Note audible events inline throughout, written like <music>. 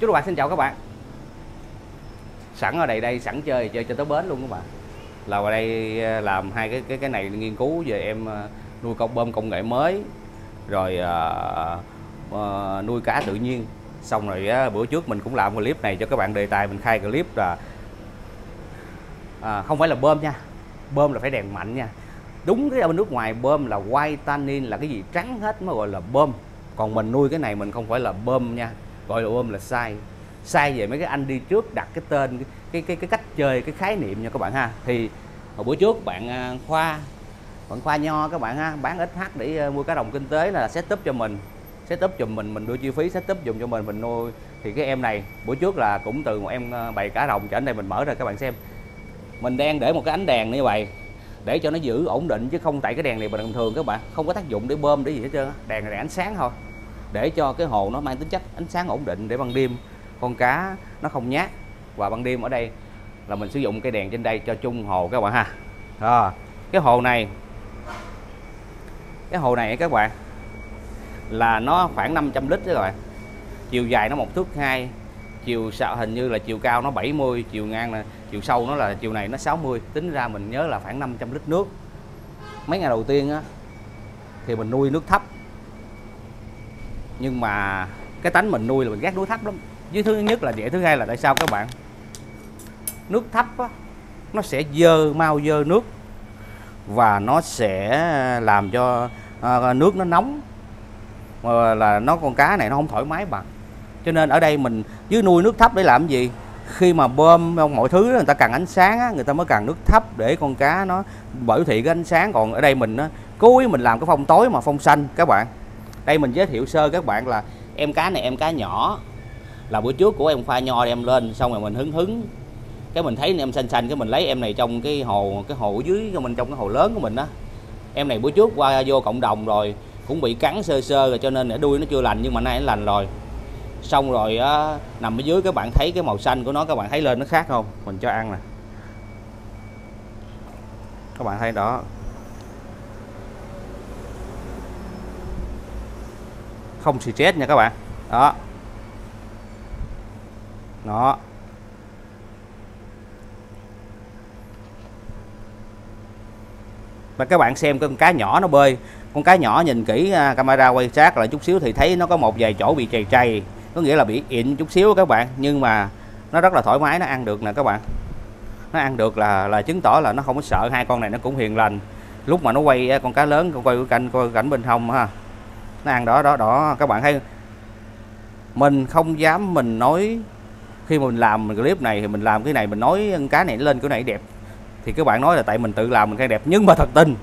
chúc các bạn xin chào các bạn. Sẵn ở đây đây sẵn chơi chơi cho tới bến luôn các bạn. Là vào đây ờ, làm hai cái cái cái này nghiên cứu về em ờ, nuôi con bơm công nghệ mới Rồi uh, uh, nuôi cá tự nhiên. Xong rồi uh, bữa trước mình cũng làm clip này cho các bạn đề tài mình khai clip là uh, Không phải là bơm nha Bơm là phải đèn mạnh nha. Đúng cái ở bên nước ngoài bơm là white tannin là cái gì trắng hết mới gọi là bơm. Còn mình nuôi cái này mình không phải là bơm nha gọi là ôm là sai sai về mấy cái anh đi trước đặt cái tên, cái cái cái cách chơi, cái khái niệm nha các bạn ha. Thì hồi bữa trước bạn à, khoa bạn khoa nho các bạn ha, bán ít h để à, mua cá đồng kinh tế là setup cho mình. Setup up mình mình đưa chi phí setup dùng cho mình mình nuôi. Thì cái em này, bữa trước là cũng từ một em à, bày cá đồng trở đây mình mở ra các bạn xem. Mình đang để một cái ánh đèn như vậy để cho nó giữ ổn định chứ không tại cái đèn này bình thường các bạn, không có tác dụng để bơm để gì hết trơn đèn này đèn ánh sáng thôi để cho cái hồ nó mang tính chất ánh sáng ổn định để ban đêm con cá nó không nhát. Và ban đêm ở đây là mình sử dụng cây đèn trên đây cho chung hồ các bạn ha. À, cái hồ này cái hồ này các bạn là nó khoảng 500 lít các bạn. Chiều dài nó một thước hai chiều sao hình như là chiều cao nó 70 chiều ngang là chiều sâu nó là chiều này nó 60 tính ra mình nhớ là khoảng 500 lít nước. Mấy ngày đầu tiên á thì mình nuôi nước thấp nhưng mà cái tánh mình nuôi là mình ghét núi thấp lắm. Với thứ nhất là vậy thứ hai là tại sao các bạn? Nước thấp á, nó sẽ dơ mau dơ nước. Và nó sẽ làm cho à, nước nó nóng. Mà là nó con cá này nó không thoải mái bằng. Cho nên ở đây mình dưới nuôi nước thấp để làm gì? Khi mà bơm mọi thứ người ta cần ánh sáng á, người ta mới cần nước thấp để con cá nó biểu thị cái ánh sáng. Còn ở đây mình á, cố ý mình làm cái phong tối mà phong xanh các bạn đây mình giới thiệu sơ các bạn là em cá này em cá nhỏ. Là bữa trước của em khoa nho đem lên xong rồi mình hứng hứng. Cái mình thấy em xanh xanh cái mình lấy em này trong cái hồ cái hồ dưới cho mình trong cái hồ lớn của mình đó em này bữa trước qua vô cộng đồng rồi cũng bị cắn sơ sơ rồi cho nên để đuôi nó chưa lành nhưng mà nay nó lành rồi. Xong rồi á, nằm ở dưới các bạn thấy cái màu xanh của nó các bạn thấy lên nó khác không? Mình cho ăn nè. Các bạn thấy đó. Không stress nha các bạn. Đó. Đó. Và các bạn xem con cá nhỏ nó bơi. Con cá nhỏ nhìn kỹ à, camera quay sát lại chút xíu thì thấy nó có một vài chỗ bị chày chày. Có nghĩa là bị ịn chút xíu các bạn. Nhưng mà nó rất là thoải mái, nó ăn được nè các bạn. Nó ăn được là là chứng tỏ là nó không có sợ. Hai con này nó cũng hiền lành. Lúc mà nó quay à, con cá lớn, con quay cảnh canh coi cảnh bên hông ha nó ăn đó đó đó, các bạn thấy mình không dám mình nói khi mà mình làm clip này thì mình làm cái này, mình nói cá này lên cái này đẹp. Thì các bạn nói là tại mình tự làm mình khen đẹp. Nhưng mà thật tình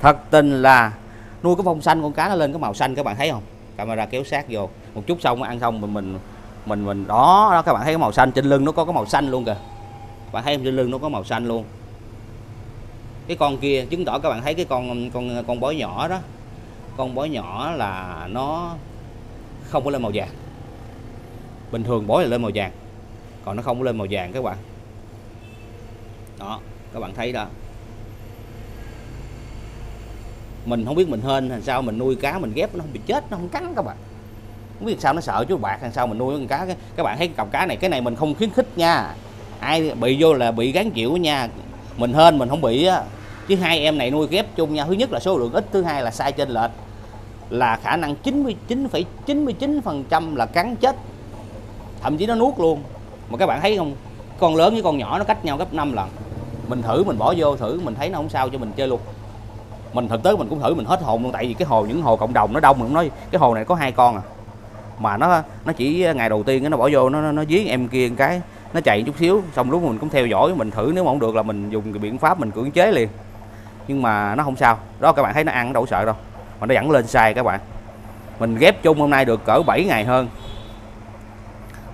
thật tình là nuôi cái phong xanh con cá nó lên cái màu xanh, các bạn thấy không? Camera kéo sát vô. Một chút xong ăn xong mình mình mình mình, đó đó, các bạn thấy cái màu xanh trên lưng nó có cái màu xanh luôn kìa. Bạn thấy trên lưng nó có màu xanh luôn. Cái con kia chứng tỏ các bạn thấy cái con con con bói nhỏ đó con bói nhỏ là nó không có lên màu vàng. Bình thường bói là lên màu vàng, còn nó không có lên màu vàng các bạn. Đó, các bạn thấy đó. Mình không biết mình hên làm sao, mình nuôi cá mình ghép nó không bị chết, nó không cắn các bạn. Không biết sao nó sợ chú bạc làm sao mình nuôi con cá các bạn thấy cặp cá này, cái này mình không khuyến khích nha. Ai bị vô là bị gán chịu nha. Mình hên, mình không bị á chứ hai em này nuôi ghép chung nha. Thứ nhất là số lượng ít thứ hai là sai trên lệch. Là khả năng 99,99% là cắn chết. Thậm chí nó nuốt luôn. Mà các bạn thấy không? Con lớn với con nhỏ nó cách nhau gấp 5 lần. Mình thử mình bỏ vô thử mình thấy nó không sao cho mình chơi luôn. Mình thực tế mình cũng thử mình hết hồn luôn. Tại vì cái hồ những hồ cộng đồng nó đông mình nói cái hồ này có hai con à. Mà nó nó chỉ ngày đầu tiên nó bỏ vô nó nó, nó dí em kia một cái nó chạy chút xíu. Xong lúc mình cũng theo dõi mình thử nếu mà không được là mình dùng cái biện pháp mình cưỡng chế liền nhưng mà nó không sao. Đó, các bạn thấy nó ăn nó đâu sợ đâu. Mà nó vẫn lên sai các bạn. Mình ghép chung hôm nay được cỡ 7 ngày hơn.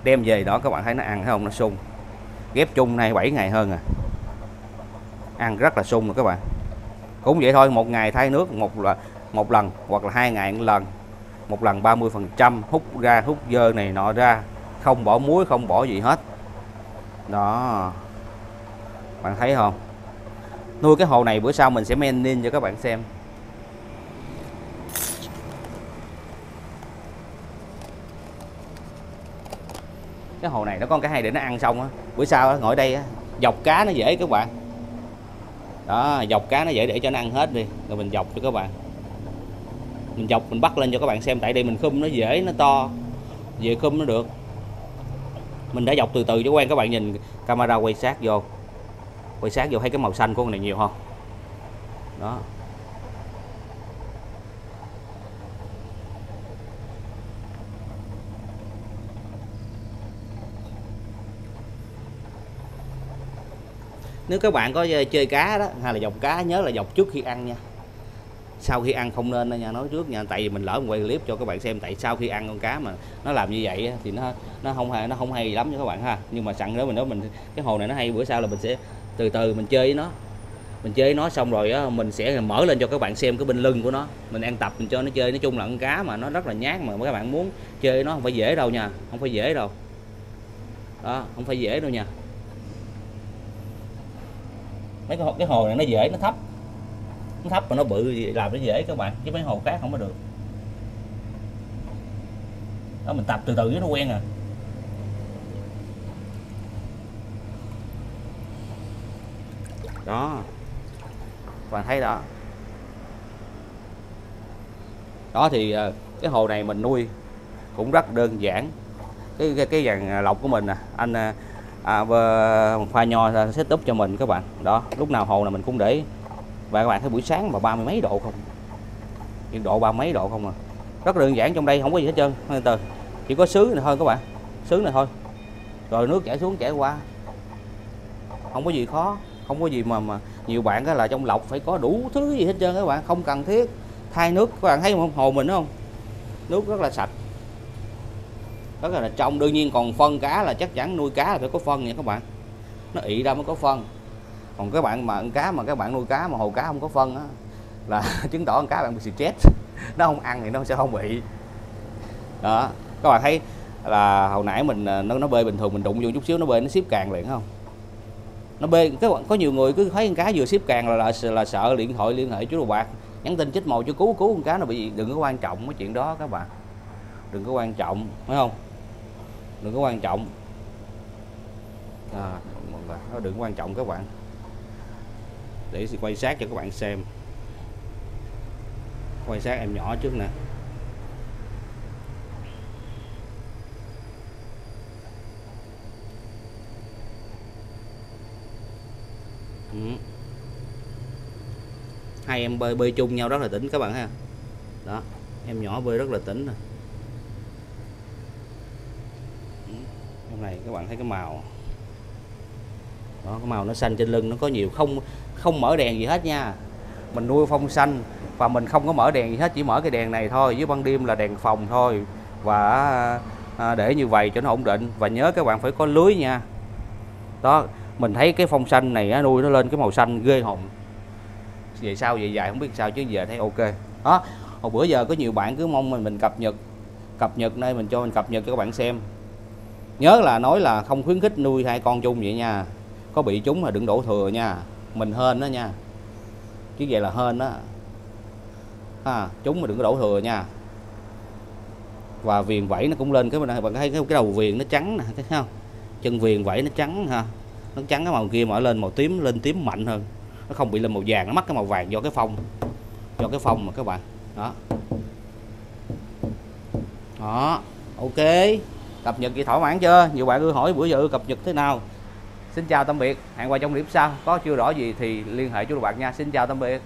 Đem về đó, các bạn thấy nó ăn, thấy không? Nó sung. Ghép chung nay 7 ngày hơn à. Ăn rất là sung rồi các bạn. Cũng vậy thôi, một ngày thay nước một là, một lần, hoặc là hai ngày một lần. Một lần 30 phần trăm, hút ra, hút dơ này nọ ra. Không bỏ muối, không bỏ gì hết. Đó. Bạn thấy không? Nuôi cái hồ này bữa sau mình sẽ men lên cho các bạn xem. Cái hồ này nó có cái hay để nó ăn xong á. Bữa sau á, ngồi đây á, dọc cá nó dễ các bạn. Đó dọc cá nó dễ để cho nó ăn hết đi. Rồi mình dọc cho các bạn. Mình dọc mình bắt lên cho các bạn xem. Tại đây mình khum nó dễ nó to. Về khum nó được. Mình đã dọc từ từ cho quen các bạn nhìn camera quay sát vô quay sát vô thấy cái màu xanh của con này nhiều không? Đó. Nếu các bạn có ờ, chơi cá đó, hay là dọc cá, nhớ là dọc trước khi ăn nha. Sau khi ăn không nên nha, nói trước nha, tại vì mình lỡ mình quay clip cho các bạn xem, tại sau khi ăn con cá mà nó làm như vậy thì nó nó không hay, nó không hay lắm cho các bạn ha. Nhưng mà sẵn nữa mình nói mình, cái hồ này nó hay, bữa sau là mình sẽ từ từ mình chơi với nó. Mình chơi với nó xong rồi á mình sẽ mở lên cho các bạn xem cái bên lưng của nó. Mình ăn tập mình cho nó chơi nói chung là con cá mà nó rất là nhát mà các bạn muốn chơi nó không phải dễ đâu nha không phải dễ đâu. Đó không phải dễ đâu nha. Mấy cái hồ, cái hồ này nó dễ nó thấp. Nó thấp mà nó bự thì làm nó dễ các bạn chứ mấy hồ khác không có được. Đó mình tập từ từ với nó quen à. Đó. Các bạn thấy đó. Đó thì ờ, cái hồ này mình nuôi cũng rất đơn giản. Cái cái, cái dàn à, lọc của mình nè anh à, à pha nho setup cho mình các bạn. Đó lúc nào hồ là mình cũng để và các bạn thấy buổi sáng mà ba mươi mấy độ không? Nhiệt độ ba mấy độ không à? Rất đơn giản trong đây không có gì hết trơn từ chỉ có sứ này thôi các bạn. Sứ này thôi. Rồi nước chảy xuống chảy qua. Không có gì khó không có gì mà mà nhiều bạn đó là trong lọc phải có đủ thứ gì hết trơn các bạn, không cần thiết. Thay nước, các bạn thấy không? Hồ mình không? Nước rất là sạch. Rất là trong, đương nhiên còn phân cá là chắc chắn nuôi cá là phải có phân nha các bạn. Nó ị ra mới có phân. Còn các bạn mà ăn cá mà các bạn nuôi cá mà hồ cá không có phân á, là <laughs> chứng tỏ con cá bạn bị stress. <laughs> Nó không ăn thì nó sẽ không bị. Đó, các bạn thấy là hồi nãy mình à, nó nó bơi bình thường, mình đụng vô chút xíu, nó bơi nó xếp càng liền không? Nó bê các bạn có nhiều người cứ thấy con cá vừa xếp càng là, là là sợ điện thoại liên hệ chú đồ bạc. Nhắn tin chích màu cho cứu cứu con cá nó bị đừng có quan trọng cái chuyện đó các bạn. Đừng có quan trọng phải không? Đừng có quan trọng. À, nó đừng quan trọng các bạn. Để quay sát cho các bạn xem. Quay sát em nhỏ trước nè. Hai em bơi bơi chung nhau rất là tỉnh các bạn ha. Đó em nhỏ bơi rất là tỉnh nè. Ừ, hôm này các bạn thấy cái màu. Đó cái màu nó xanh trên lưng nó có nhiều không không mở đèn gì hết nha. Mình nuôi phong xanh và mình không có mở đèn gì hết chỉ mở cái đèn này thôi với ban đêm là đèn phòng thôi. Và à, để như vậy cho nó ổn định. Và nhớ các bạn phải có lưới nha. Đó mình thấy cái phong xanh này nuôi nó lên cái màu xanh ghê hồn về sau về dài không biết sao chứ giờ thấy ok. Đó hồi bữa giờ có nhiều bạn cứ mong mình mình cập nhật cập nhật nơi mình cho mình cập nhật cho các bạn xem. Nhớ là nói là không khuyến khích nuôi hai con chung vậy nha. Có bị chúng là đừng đổ thừa nha. Mình hên đó nha. Chứ vậy là hên đó à, chúng mà đừng có đổ thừa nha. Và viền vẫy nó cũng lên cái bạn thấy cái đầu viền nó trắng nè thấy không? Chân viền vẫy nó trắng ha. Nó trắng cái màu kia mà lên màu tím lên tím mạnh hơn nó không bị lên màu vàng, nó mất cái màu vàng do cái phong. Do cái phong mà các bạn. Đó. Đó. Ok. Cập nhật gì thỏa mãn chưa? Nhiều bạn cứ hỏi bữa giờ cập nhật thế nào? Xin chào tạm biệt. Hẹn qua trong clip sau. Có chưa rõ gì thì liên hệ với các bạn nha. Xin chào, tạm biệt.